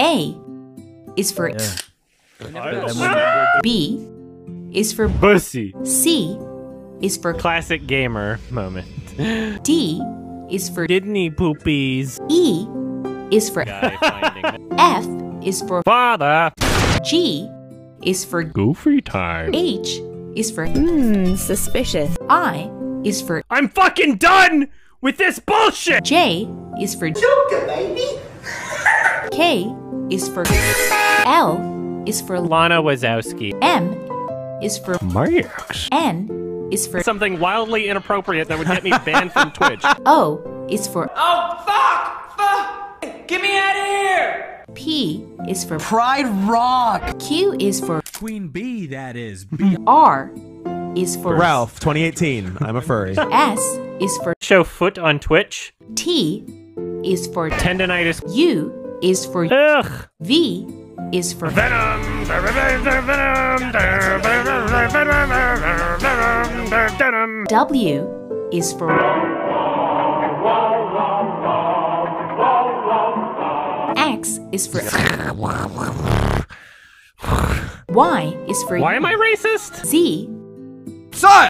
A is for B is for Pussy. C is for Classic gamer moment. D is for Kidney poopies. E is for F is for Father. G is for Goofy time. H is for Hmm, suspicious. I is for I'm fucking done with this bullshit. J is for K is for L is for Lana Wachowski. M is for Marks. N is for Something wildly inappropriate that would get me banned from Twitch. O is for Oh, fuck! Fuck! Get me out of here! P is for Pride Rock! Q is for Queen Bee, that is. B. R is for Ralph, 2018. I'm a furry. S is for Show foot on Twitch. T is for Tendonitis. U is for Ugh. V is for Venom. Venom. W is for X is for Y is for Why am I racist? Z Son!